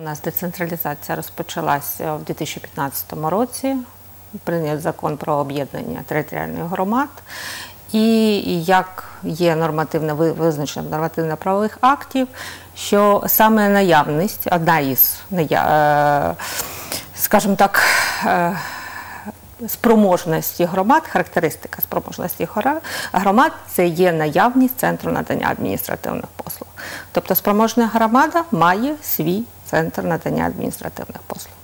нас децентралізація розпочалася в 2015 році. Прийнят закон про об'єднання територіальних громад. І як є нормативне ви- визначено нормативно-правових актів, що саме наявність, одна із е, скажімо так, е, спроможності громад, характеристика спроможності громад це є наявність центру надання адміністративних послуг. Тобто спроможна громада має свій центр надання адміністративних послуг.